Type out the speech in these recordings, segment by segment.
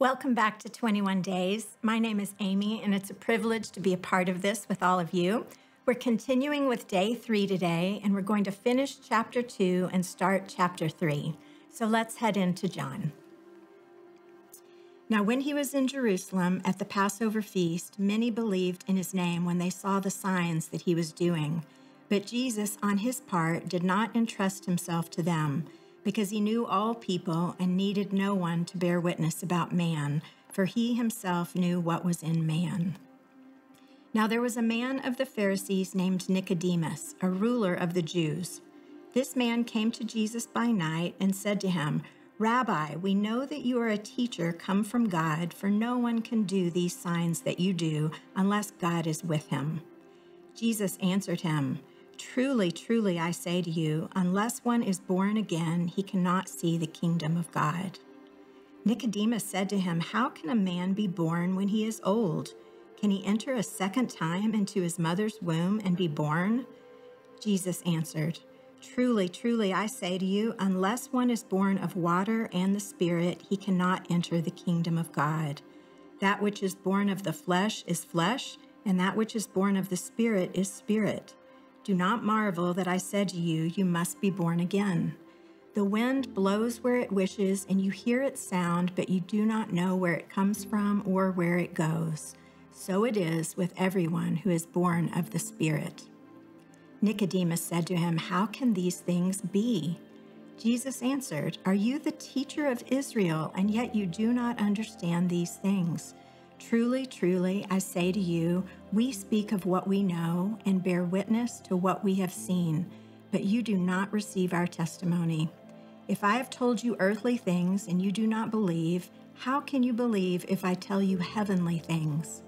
Welcome back to 21 Days. My name is Amy, and it's a privilege to be a part of this with all of you. We're continuing with day three today, and we're going to finish chapter two and start chapter three. So let's head into John. Now, when he was in Jerusalem at the Passover feast, many believed in his name when they saw the signs that he was doing. But Jesus, on his part, did not entrust himself to them because he knew all people and needed no one to bear witness about man, for he himself knew what was in man. Now there was a man of the Pharisees named Nicodemus, a ruler of the Jews. This man came to Jesus by night and said to him, Rabbi, we know that you are a teacher come from God, for no one can do these signs that you do unless God is with him. Jesus answered him, Truly, truly, I say to you, unless one is born again, he cannot see the kingdom of God. Nicodemus said to him, How can a man be born when he is old? Can he enter a second time into his mother's womb and be born? Jesus answered, Truly, truly, I say to you, unless one is born of water and the Spirit, he cannot enter the kingdom of God. That which is born of the flesh is flesh, and that which is born of the Spirit is spirit. Do not marvel that I said to you, You must be born again. The wind blows where it wishes, and you hear its sound, but you do not know where it comes from or where it goes. So it is with everyone who is born of the Spirit. Nicodemus said to him, How can these things be? Jesus answered, Are you the teacher of Israel, and yet you do not understand these things? Truly, truly, I say to you, we speak of what we know and bear witness to what we have seen, but you do not receive our testimony. If I have told you earthly things and you do not believe, how can you believe if I tell you heavenly things?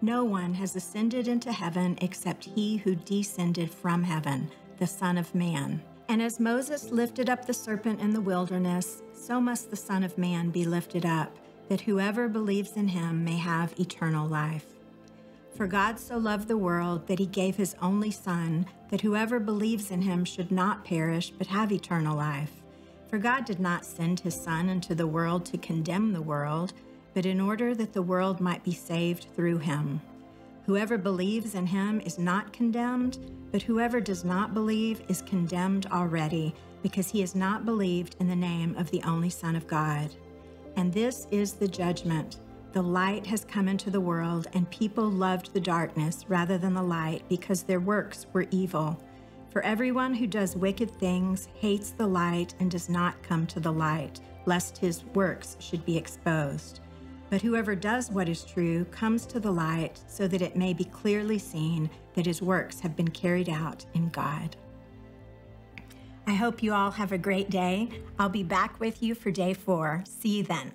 No one has ascended into heaven except he who descended from heaven, the Son of Man. And as Moses lifted up the serpent in the wilderness, so must the Son of Man be lifted up that whoever believes in him may have eternal life. For God so loved the world that he gave his only Son, that whoever believes in him should not perish, but have eternal life. For God did not send his Son into the world to condemn the world, but in order that the world might be saved through him. Whoever believes in him is not condemned, but whoever does not believe is condemned already, because he has not believed in the name of the only Son of God. And this is the judgment. The light has come into the world, and people loved the darkness rather than the light because their works were evil. For everyone who does wicked things hates the light and does not come to the light, lest his works should be exposed. But whoever does what is true comes to the light so that it may be clearly seen that his works have been carried out in God. I hope you all have a great day. I'll be back with you for day four. See you then.